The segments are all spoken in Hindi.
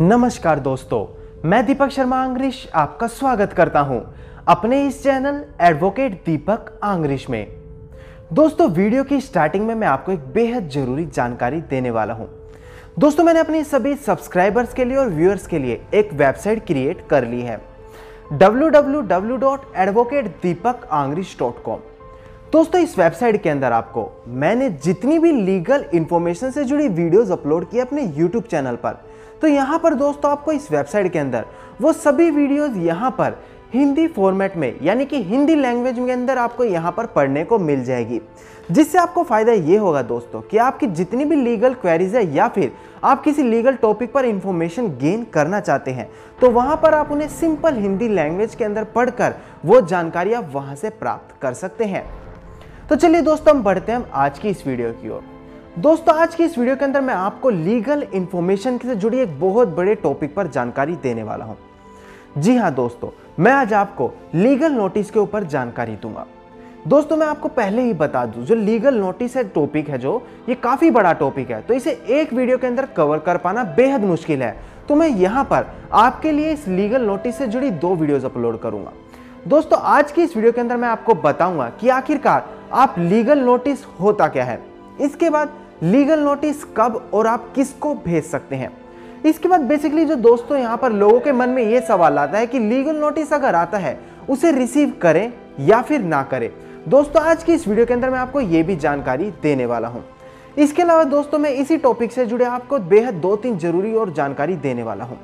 नमस्कार दोस्तों, मैं दीपक शर्मा आंग्रिश आपका स्वागत करता हूँ अपने इस चैनल एडवोकेट दीपक आंग्रिश में। दोस्तों, वीडियो की स्टार्टिंग में मैं आपको एक बेहद ज़रूरी जानकारी देने वाला हूँ। दोस्तों, मैंने अपने सभी सब्सक्राइबर्स के लिए और व्यूअर्स के लिए एक वेबसाइट क्रिएट कर ली है। www.advocatedeepakanglish.com दोस्तों, इस वेबसाइट के अंदर आपको मैंने जितनी भी लीगल इंफॉर्मेशन से जुड़ी वीडियोस अपलोड की अपने यूट्यूब चैनल पर तो यहाँ पर दोस्तों आपको इस वेबसाइट के अंदर वो सभी वीडियोस यहाँ पर हिंदी फॉर्मेट में, यानी कि हिंदी लैंग्वेज के अंदर आपको यहाँ पर पढ़ने को मिल जाएगी। जिससे आपको फ़ायदा ये होगा दोस्तों कि आपकी जितनी भी लीगल क्वेरीज है या फिर आप किसी लीगल टॉपिक पर इंफॉर्मेशन गेन करना चाहते हैं तो वहाँ पर आप उन्हें सिंपल हिंदी लैंग्वेज के अंदर पढ़कर वो जानकारी आप वहाँ से प्राप्त कर सकते हैं। तो चलिए दोस्तों हम बढ़ते हैं आज की इस वीडियो की ओर। दोस्तों, आज की इस वीडियो के अंदर मैं आपको लीगल इंफॉर्मेशन से जुड़ी एक बहुत बड़े टॉपिक पर जानकारी देने वाला हूँ। जी हाँ दोस्तों, मैं आज आपको लीगल नोटिस के ऊपर जानकारी दूँगा। दोस्तों, मैं आपको पहले ही बता दूँ, जो लीगल नोटिस है, टॉपिक है जो, ये काफ़ी बड़ा टॉपिक है। तो इसे एक वीडियो के अंदर कवर कर पाना बेहद मुश्किल है। तो मैं यहाँ पर आपके लिए इस लीगल नोटिस से जुड़ी दो वीडियोस अपलोड करूँगा। दोस्तों, आज की इस वीडियो के अंदर मैं आपको बताऊँगा कि आखिरकार आप लीगल नोटिस होता क्या है। इसके बाद लीगल नोटिस कब और आप किसको भेज सकते हैं? इसके बाद बेसिकली जो दोस्तों यहाँ पर लोगों के मन में ये सवाल आता है कि लीगल नोटिस अगर आता है, उसे रिसीव करें या फिर ना करें? दोस्तों, आज की इस वीडियो के अंदर मैं आपको ये भी जानकारी देने वाला हूँ। इसके अलावा दोस्तों, मैं इसी टॉपिक से जुड़े आपको बेहद दो तीन ज़रूरी और जानकारी देने वाला हूँ।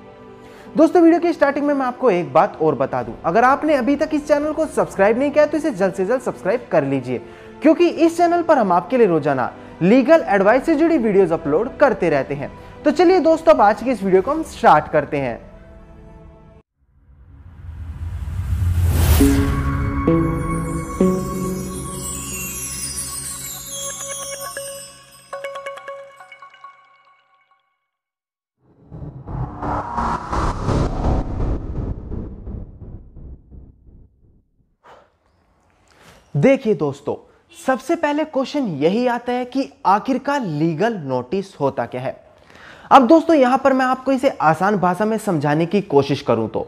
दोस्तों, वीडियो की स्टार्टिंग में मैं आपको एक बात और बता दूँ। अगर आपने अभी तक इस चैनल को सब्सक्राइब नहीं किया तो इसे जल्द से जल्द सब्सक्राइब कर लीजिए, क्योंकि इस चैनल पर हम आपके लिए रोज़ाना लीगल एडवाइस से जुड़ी वीडियोस अपलोड करते रहते हैं। तो चलिए दोस्तों, अब आज की इस वीडियो को हम स्टार्ट करते हैं। देखिए दोस्तों सबसे पहले क्वेश्चन यही आता है कि आखिरकार लीगल नोटिस होता क्या है? अब दोस्तों, यहाँ पर मैं आपको इसे आसान भाषा में समझाने की कोशिश करूँ तो।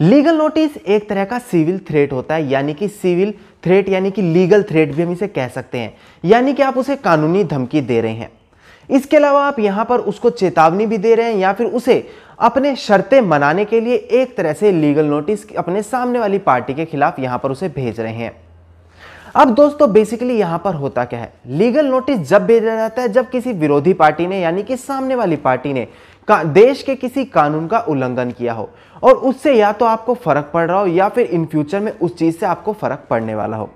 लीगल नोटिस एक तरह का सिविल थ्रेट होता है, यानी कि सिविल थ्रेट, यानी कि लीगल थ्रेट भी हम इसे कह सकते हैं, यानी कि आप उसे कानूनी धमकी दे रहे हैं। इसके अलावा आप यहाँ पर उसको चेतावनी भी दे रहे हैं, या फिर उसे अपने शर्तें मनाने के लिए एक तरह से लीगल नोटिस अपने सामने वाली पार्टी के खिलाफ यहाँ पर उसे भेज रहे हैं। अब दोस्तों बेसिकली यहाँ पर होता क्या है? लीगल नोटिस जब भेजा जाता है, जब किसी विरोधी पार्टी ने, यानी कि सामने वाली पार्टी ने, का, देश के किसी कानून का उल्लंघन किया हो, और उससे या तो आपको फ़र्क पड़ रहा हो, या फिर इन फ्यूचर में उस चीज़ से आपको फ़र्क पड़ने वाला हो।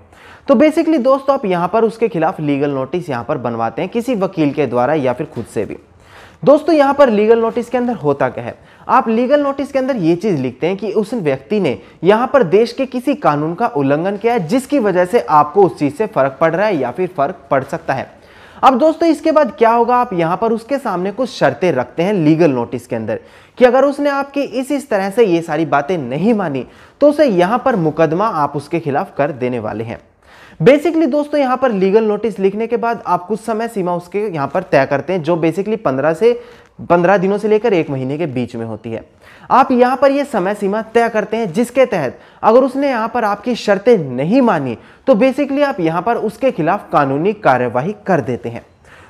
तो बेसिकली दोस्तों, आप यहाँ पर उसके खिलाफ लीगल नोटिस यहाँ पर बनवाते हैं, किसी वकील के द्वारा या फिर खुद से भी। दोस्तों, यहाँ पर लीगल नोटिस के अंदर होता क्या है? आप लीगल नोटिस के अंदर ये चीज़ लिखते हैं कि उस व्यक्ति ने यहाँ पर देश के किसी कानून का उल्लंघन किया है, जिसकी वजह से आपको उस चीज़ से फ़र्क पड़ रहा है या फिर फ़र्क पड़ सकता है। अब दोस्तों, इसके बाद क्या होगा? आप यहाँ पर उसके सामने कुछ शर्तें रखते हैं लीगल नोटिस के अंदर कि अगर उसने आपकी इस इस तरह से ये सारी बातें नहीं मानी तो उसे यहाँ पर मुकदमा आप उसके खिलाफ कर देने वाले हैं। बेसिकली दोस्तों, यहाँ पर लीगल नोटिस लिखने के बाद आप कुछ समय सीमा उसके यहाँ पर तय करते हैं, जो बेसिकली 15 से 15 दिनों से लेकर एक महीने के बीच में होती है। आप यहाँ पर यह समय सीमा तय करते हैं, जिसके तहत अगर उसने यहाँ पर आपकी शर्तें नहीं मानी तो बेसिकली आप यहाँ पर उसके खिलाफ कानूनी कार्यवाही कर देते हैं।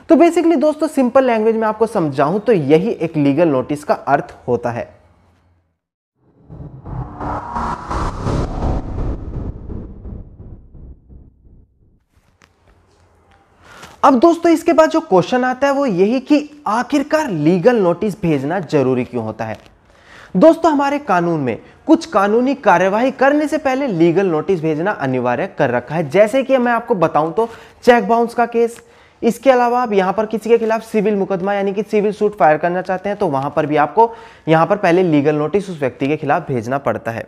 तो बेसिकली दोस्तों, सिंपल लैंग्वेज में आपको समझाऊं तो यही एक लीगल नोटिस का अर्थ होता है। अब दोस्तों, इसके बाद जो क्वेश्चन आता है वो यही कि आखिरकार लीगल नोटिस भेजना ज़रूरी क्यों होता है? दोस्तों, हमारे कानून में कुछ कानूनी कार्यवाही करने से पहले लीगल नोटिस भेजना अनिवार्य कर रखा है। जैसे कि मैं आपको बताऊँ तो चेक बाउंस का केस इसके अलावा आप यहाँ पर किसी के खिलाफ सिविल मुकदमा, यानी कि सिविल सूट फायर करना चाहते हैं तो वहाँ पर भी आपको यहाँ पर पहले लीगल नोटिस उस व्यक्ति के खिलाफ भेजना पड़ता है।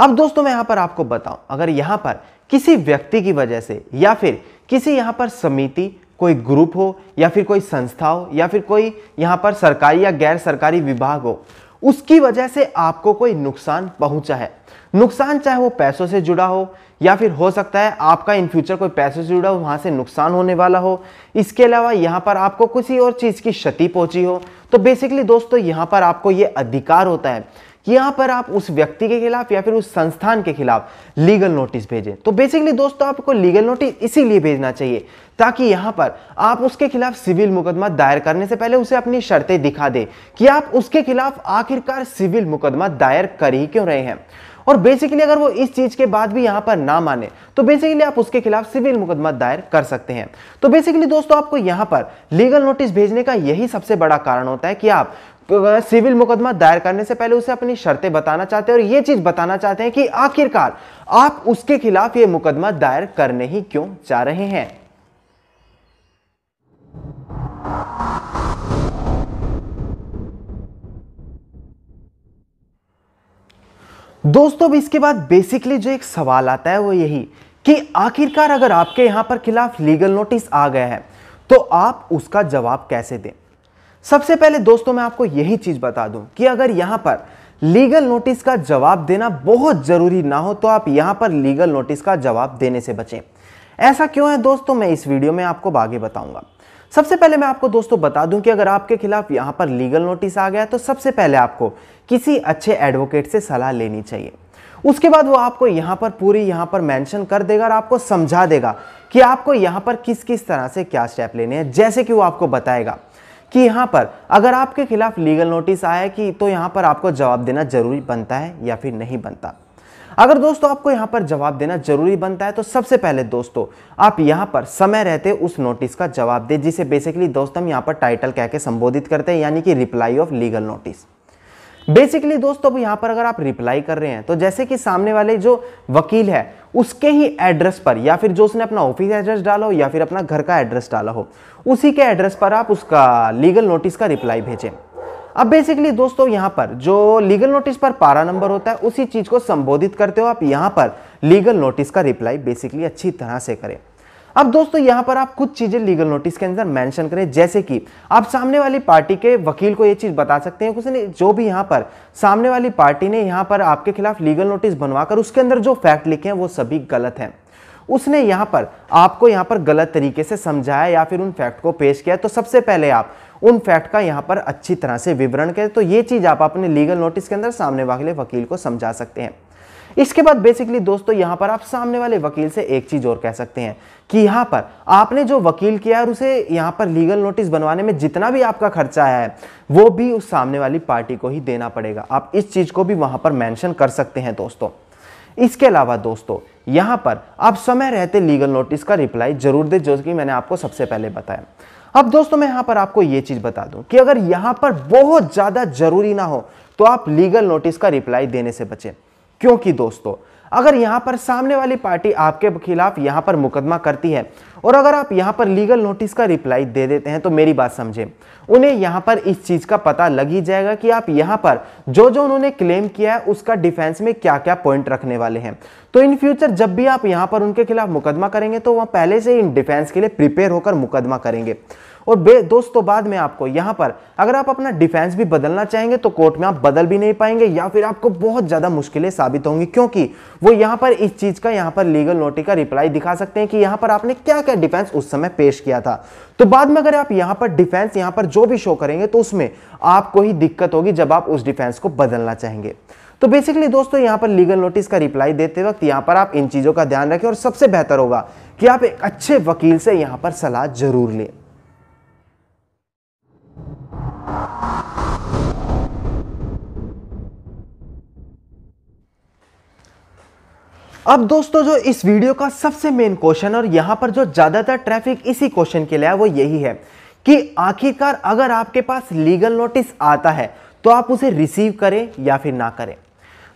अब दोस्तों, मैं यहाँ पर आपको बताऊँ, अगर यहाँ पर किसी व्यक्ति की वजह से या फिर किसी यहाँ पर समिति, कोई ग्रुप हो, या फिर कोई संस्था हो, या फिर कोई यहाँ पर सरकारी या गैर सरकारी विभाग हो, उसकी वजह से आपको कोई नुकसान पहुँचा है। नुकसान चाहे वो पैसों से जुड़ा हो, या फिर हो सकता है आपका इन फ्यूचर कोई पैसों से जुड़ा हो, वहाँ से नुकसान होने वाला हो। इसके अलावा यहाँ पर आपको किसी और चीज़ की क्षति पहुँची हो तो बेसिकली दोस्तों यहाँ पर आपको ये अधिकार होता है यहाँ पर आप उस व्यक्ति के खिलाफ या फिर उस संस्थान के खिलाफ लीगल नोटिस भेजें। तो बेसिकली दोस्तों, आपको लीगल नोटिस इसीलिए भेजना चाहिए ताकि यहाँ पर आप उसके खिलाफ सिविल मुकदमा दायर करने से पहले उसे अपनी शर्तें दिखा दे कि आप उसके खिलाफ आखिरकार सिविल मुकदमा दायर कर ही क्यों रहे हैं। और बेसिकली अगर वो इस चीज़ के बाद भी यहाँ पर ना माने तो बेसिकली आप उसके खिलाफ सिविल मुकदमा दायर कर सकते हैं। तो बेसिकली दोस्तों, आपको यहाँ पर लीगल नोटिस भेजने का यही सबसे बड़ा कारण होता है कि आप सिविल मुकदमा दायर करने से पहले उसे अपनी शर्तें बताना चाहते हैं और ये चीज़ बताना चाहते हैं कि आखिरकार आप उसके खिलाफ ये मुकदमा दायर करने ही क्यों चाह रहे हैं? दोस्तों, अब इसके बाद बेसिकली जो एक सवाल आता है वो यही कि आखिरकार अगर आपके यहाँ पर खिलाफ लीगल नोटिस आ गया है तो आप उसका जवाब कैसे दें? सबसे पहले दोस्तों, मैं आपको यही चीज़ बता दूँ कि अगर यहाँ पर लीगल नोटिस का जवाब देना बहुत ज़रूरी ना हो तो आप यहाँ पर लीगल नोटिस का जवाब देने से बचें। ऐसा क्यों है दोस्तों? मैं इस वीडियो में आपको आगे बताऊँगा। सबसे पहले मैं आपको दोस्तों बता दूँ कि अगर आपके खिलाफ यहाँ पर लीगल नोटिस आ गया तो सबसे पहले आपको किसी अच्छे एडवोकेट से सलाह लेनी चाहिए। उसके बाद वो आपको यहाँ पर पूरी यहाँ पर मेंशन कर देगा और आपको समझा देगा कि आपको यहाँ पर किस किस तरह से क्या स्टेप लेने हैं। जैसे कि वो आपको बताएगा कि यहाँ पर अगर आपके खिलाफ लीगल नोटिस आया कि तो यहाँ पर आपको जवाब देना ज़रूरी बनता है या फिर नहीं बनता। अगर दोस्तों आपको यहाँ पर जवाब देना ज़रूरी बनता है तो सबसे पहले दोस्तों, आप यहाँ पर समय रहते उस नोटिस का जवाब दे, जिसे बेसिकली दोस्तों हम यहाँ पर टाइटल कह के संबोधित करते हैं, यानी कि reply of legal notice basically दोस्तों, अब यहाँ पर अगर आप रिप्लाई कर रहे हैं तो जैसे कि सामने वाले जो वकील है उसके ही एड्रेस पर, या फिर जो उसने अपना ऑफ़िस एड्रेस डाला हो, या फिर अपना घर का एड्रेस डाला हो, उसी के एड्रेस पर आप उसका लीगल नोटिस का रिप्लाई भेजें। अब बेसिकली दोस्तों यहाँ पर जो लीगल नोटिस पर पारा नंबर होता है, उसी चीज़ को संबोधित करते हो आप, यहाँ पर लीगल नोटिस का रिप्लाई बेसिकली अच्छी तरह से करें। अब दोस्तों, यहाँ पर आप कुछ चीज़ें लीगल नोटिस के अंदर मेंशन करें, जैसे कि आप सामने वाली पार्टी के वकील को यह चीज़ बता सकते हैं उसने जो भी यहाँ पर सामने वाली पार्टी ने यहाँ पर आपके खिलाफ लीगल नोटिस बनवाकर उसके अंदर जो फैक्ट लिखे हैं, वो सभी गलत हैं। उसने यहाँ पर आपको यहाँ पर गलत तरीके से समझाया या फिर उन फैक्ट को पेश किया तो सबसे पहले आप उन फैक्ट का यहाँ पर अच्छी तरह से विवरण करें तो ये चीज़ आप अपने लीगल नोटिस के अंदर सामने वाले वकील को समझा सकते हैं। इसके बाद बेसिकली दोस्तों, यहाँ पर आप सामने वाले वकील से एक चीज़ और कह सकते हैं कि यहाँ पर आपने जो वकील किया और उसे यहाँ पर लीगल नोटिस बनवाने में जितना भी आपका खर्चा है, वो भी उस सामने वाली पार्टी को ही देना पड़ेगा। आप इस चीज़ को भी वहाँ पर मैंशन कर सकते हैं दोस्तों। इसके अलावा दोस्तों, यहाँ पर आप समय रहते लीगल नोटिस का रिप्लाई ज़रूर दे, जो कि मैंने आपको सबसे पहले बताया। अब दोस्तों, मैं यहाँ पर आपको यह चीज़ बता दूँ कि अगर यहाँ पर बहुत ज़्यादा ज़रूरी ना हो तो आप लीगल नोटिस का रिप्लाई देने से बचें। क्योंकि दोस्तों, अगर यहाँ पर सामने वाली पार्टी आपके खिलाफ यहाँ पर मुकदमा करती है और अगर आप यहाँ पर लीगल नोटिस का रिप्लाई दे देते हैं तो मेरी बात समझे। उन्हें यहाँ पर इस चीज़ का पता लग ही जाएगा कि आप यहाँ पर जो जो उन्होंने क्लेम किया है, उसका डिफेंस में क्या क्या पॉइंट रखने वाले हैं। तो इन फ्यूचर जब भी आप यहाँ पर उनके खिलाफ मुकदमा करेंगे तो वह पहले से इन डिफेंस के लिए प्रिपेयर होकर मुकदमा करेंगे। और बे, दोस्तों, बाद में आपको यहाँ पर अगर आप अपना डिफेंस भी बदलना चाहेंगे तो कोर्ट में आप बदल भी नहीं पाएँगे, या फिर आपको बहुत ज़्यादा मुश्किलें साबित होंगी, क्योंकि वो यहाँ पर इस चीज़ का, यहाँ पर लीगल नोटिस का रिप्लाई दिखा सकते हैं कि यहाँ पर आपने क्या क्या डिफेंस उस समय पेश किया था। तो बाद में अगर आप यहाँ पर डिफेंस यहाँ पर जो भी शो करेंगे तो उसमें आपको ही दिक्कत होगी जब आप उस डिफेंस को बदलना चाहेंगे। तो बेसिकली दोस्तों, यहाँ पर लीगल नोटिस का रिप्लाई देते वक्त यहाँ पर आप इन चीज़ों का ध्यान रखें और सबसे बेहतर होगा कि आप एक अच्छे वकील से यहाँ पर सलाह ज़रूर लें। अब दोस्तों, जो इस वीडियो का सबसे मेन क्वेश्चन और यहाँ पर जो ज़्यादातर ट्रैफ़िक इसी क्वेश्चन के लिए है, वो यही है कि आखिरकार अगर आपके पास लीगल नोटिस आता है तो आप उसे रिसीव करें या फिर ना करें।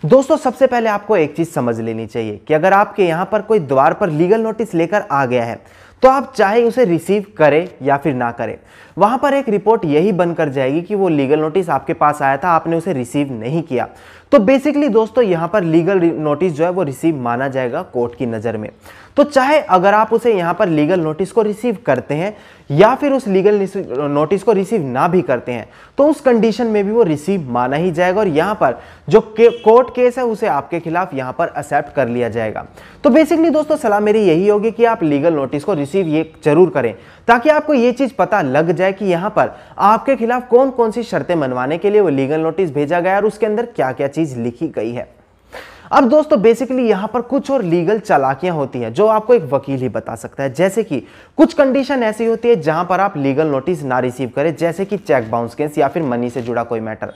दोस्तों, सबसे पहले आपको एक चीज़ समझ लेनी चाहिए कि अगर आपके यहाँ पर कोई द्वार पर लीगल नोटिस लेकर आ गया है तो आप चाहे उसे रिसीव करें या फिर ना करें। वहाँ पर एक रिपोर्ट यही बनकर जाएगी कि वो लीगल नोटिस आपके पास आया था, आपने उसे रिसीव नहीं किया। तो बेसिकली दोस्तों यहाँ पर लीगल नोटिस जो है वो रिसीव माना जाएगा कोर्ट की नज़र में। तो चाहे अगर आप उसे यहाँ पर लीगल नोटिस को रिसीव करते हैं या फिर उस लीगल नोटिस को रिसीव ना भी करते हैं तो उस कंडीशन में भी वो रिसीव माना ही जाएगा और यहाँ पर जो के, कोर्ट केस है उसे आपके खिलाफ यहाँ पर एक्सेप्ट कर लिया जाएगा। तो बेसिकली दोस्तों सलाह मेरी यही होगी कि आप लीगल नोटिस को रिसीव ये ज़रूर करें। ताकि आपको ये चीज़ पता लग जाए कि यहाँ पर आपके खिलाफ कौन कौन सी शर्तें मनवाने के लिए वो लीगल नोटिस भेजा गया और उसके अंदर क्या क्या चीज़ लिखी गई है। अब दोस्तों बेसिकली यहाँ पर कुछ और लीगल चालाकियाँ होती हैं जो आपको एक वकील ही बता सकता है। जैसे कि कुछ कंडीशन ऐसी होती है जहाँ पर आप लीगल नोटिस ना रिसीव करें, जैसे कि चेक बाउंस केस या फिर मनी से जुड़ा कोई मैटर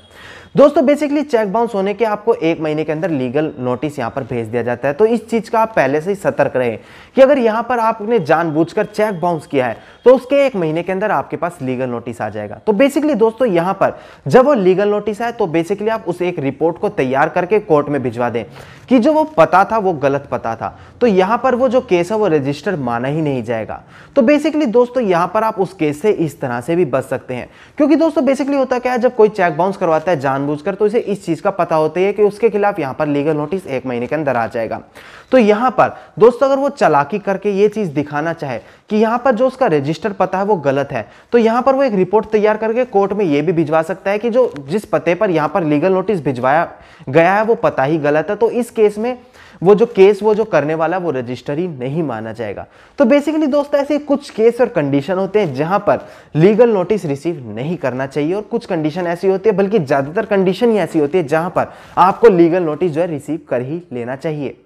दोस्तों बेसिकली चेक बाउंस होने के आपको एक महीने के अंदर लीगल नोटिस यहाँ पर भेज दिया जाता है। तो इस चीज़ का आप पहले से ही सतर्क रहे कि अगर यहाँ पर आपने जानबूझकर चेक बाउंस किया है तो उसके एक महीने के अंदर आपके पास लीगल नोटिस आ जाएगा। तो बेसिकली दोस्तों, यहाँ पर जब वो लीगल नोटिस आए तो बेसिकली आप उस एक रिपोर्ट को तैयार करके कोर्ट में भिजवा दें कि जो वो पता था, वो गलत पता था। तो यहाँ पर वो जो केस है, वो रजिस्टर माना ही नहीं जाएगा। तो बेसिकली दोस्तों, यहाँ पर आप उस केस से इस तरह से भी बच सकते हैं। क्योंकि दोस्तों बेसिकली होता क्या है, जब कोई चेक बाउंस करवाता है जानबूझकर तो इसे इस चीज़ का पता होता है कि उसके खिलाफ यहाँ पर लीगल नोटिस एक महीने के अंदर आ जाएगा। तो यहाँ पर, दोस्तों, अगर वो चलाकी करके ये चीज़ दिखाना चाहे कि यहाँ पर जो उसका रजिस्टर पता है वो गलत है तो यहाँ पर वो एक रिपोर्ट तैयार करके कोर्ट में ये भी भिजवा सकता है कि जो जिस पते पर यहाँ पर लीगल नोटिस भिजवाया गया है वो पता ही गलत है। तो इस केस में वो जो केस, वो जो करने वाला, वो रजिस्टर ही नहीं माना जाएगा। तो बेसिकली दोस्तों, ऐसे कुछ केस और कंडीशन होते हैं जहाँ पर लीगल नोटिस रिसीव नहीं करना चाहिए और कुछ कंडीशन ऐसी होती है, बल्कि ज़्यादातर कंडीशन ही ऐसी होती है जहाँ पर आपको लीगल नोटिस जो है रिसीव कर ही लेना चाहिए।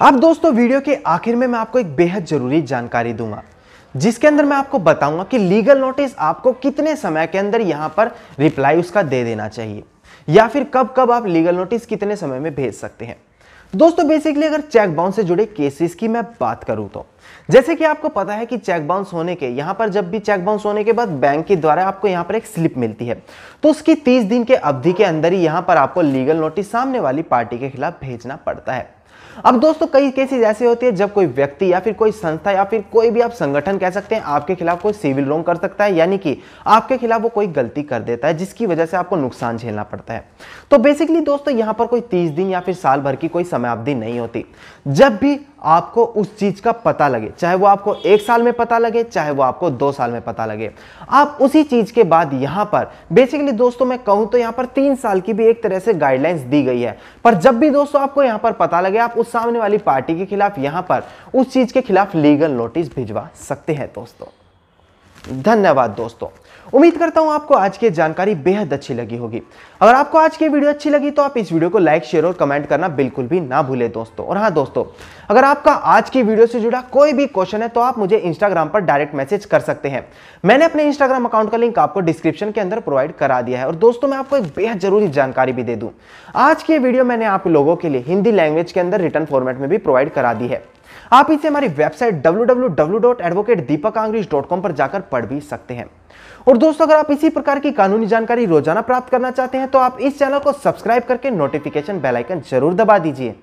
अब दोस्तों, वीडियो के आखिर में मैं आपको एक बेहद ज़रूरी जानकारी दूँगा। जिसके अंदर मैं आपको बताऊँगा कि लीगल नोटिस आपको कितने समय के अंदर यहाँ पर रिप्लाई उसका दे देना चाहिए। या फिर कब कब आप लीगल नोटिस कितने समय में भेज सकते हैं। दोस्तों बेसिकली अगर चेक बाउंस से जुड़े केसेस की मैं बात करूँ तो। जैसे कि आपको पता है कि चेक बाउंस होने के, यहाँ पर जब भी चेक बाउंस होने के बाद बैंक के द्वारा आपको यहाँ पर एक स्लिप मिलती है। तो उसकी 30 दिन के अवधि के अंदर ही यहाँ पर आपको लीगल नोटिस सामने वाली पार्टी के खिलाफ भेजना पड़ता है। अब दोस्तों, कई केसेस ऐसे होते हैं, जब कोई व्यक्ति या फिर कोई संस्था या फिर कोई भी आप संगठन कह सकते हैं, आपके खिलाफ कोई सिविल रोंग कर सकता है, यानी कि आपके खिलाफ वो कोई गलती कर देता है, जिसकी वजह से आपको नुकसान झेलना पड़ता है। तो बेसिकली दोस्तों, यहाँ पर कोई तीस दिन या फिर साल भर की कोई समयावधि नहीं होती। जब भी आपको उस चीज़ का पता लगे, चाहे वो आपको एक साल में पता लगे, चाहे वो आपको दो साल में पता लगे, आप उसी चीज़ के बाद यहाँ पर बेसिकली दोस्तों, मैं कहूँ तो यहाँ पर तीन साल की भी एक तरह से गाइडलाइंस दी गई है। पर जब भी दोस्तों, आपको यहाँ पर पता लगे, आप उस सामने वाली पार्टी के खिलाफ यहाँ पर उस चीज़ के खिलाफ लीगल नोटिस भिजवा सकते हैं दोस्तों। धन्यवाद दोस्तों। उम्मीद करता हूँ आपको आज की जानकारी बेहद अच्छी लगी होगी। अगर आपको आज की वीडियो अच्छी लगी तो आप इस वीडियो को लाइक, शेयर और कमेंट करना बिल्कुल भी ना भूले दोस्तों। और हाँ दोस्तों, अगर आपका आज की वीडियो से जुड़ा कोई भी क्वेश्चन है तो आप मुझे इंस्टाग्राम पर डायरेक्ट मैसेज कर सकते हैं। मैंने अपने इंस्टाग्राम अकाउंट का लिंक आपको डिस्क्रिप्शन के अंदर प्रोवाइड करा दिया है। और दोस्तों, मैं आपको एक बेहद ज़रूरी जानकारी भी दे दूँ। आज की वीडियो मैंने आप लोगों के लिए हिंदी लैंग्वेज के अंदर रिटर्न फॉर्मेट में भी प्रोवाइड करा दी है। आप इसे हमारी वेबसाइट डब्ल्यू पर जाकर पढ़ भी सकते हैं। और दोस्तों, अगर आप इसी प्रकार की कानूनी जानकारी रोज़ाना प्राप्त करना चाहते हैं तो आप इस चैनल को सब्सक्राइब करके नोटिफिकेशन बेलाइकन ज़रूर दबा दीजिए।